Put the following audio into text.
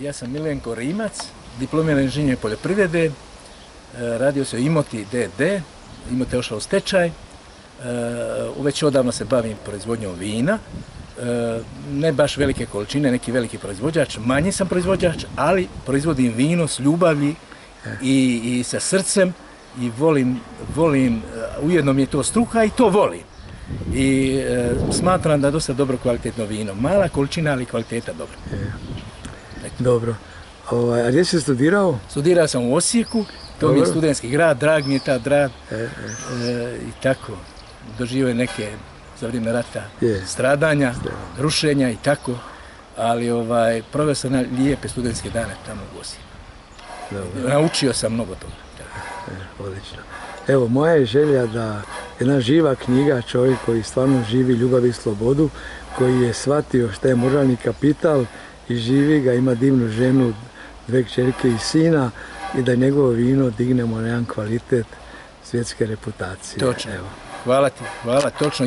Ja sam Milenko Rimac, diplomirani inženjer poljoprivrede, e, radio se o Imoti DD, Imoti je ošao stečaj, e, već odavno se bavim proizvodnjom vina, e, ne baš velike količine, neki veliki proizvođač, manji sam proizvođač, ali proizvodim vino s ljubavlji i, i sa srcem i volim, volim, ujedno mi je to struka i to volim. I smatram da je dosta dobro kvalitetno vino. Mala količina, ali kvaliteta dobra. Dobro. Ovaj, a gdje si studirao? Studirao sam u Osijeku, to mi je studentski grad, drag mi je ta grad E, e, e, i tako. Doživio je neke za vrijeme rata stradanja, rušenja i tako, ali ovaj, proveo sam na lijepe studentske dane tamo u Osijeku. dobro, Naučio sam mnogo toga. odlično. Evo, moja je želja da jedna živa knjiga, čovjek koji stvarno živi ljubav i slobodu, koji je shvatio šta je moralni kapital i živi ga, ima divnu ženu, dve kćerke i sina i da njegovo vino dignemo na jedan kvalitet svjetske reputacije. Točno. Evo. Hvala ti, hvala, točno.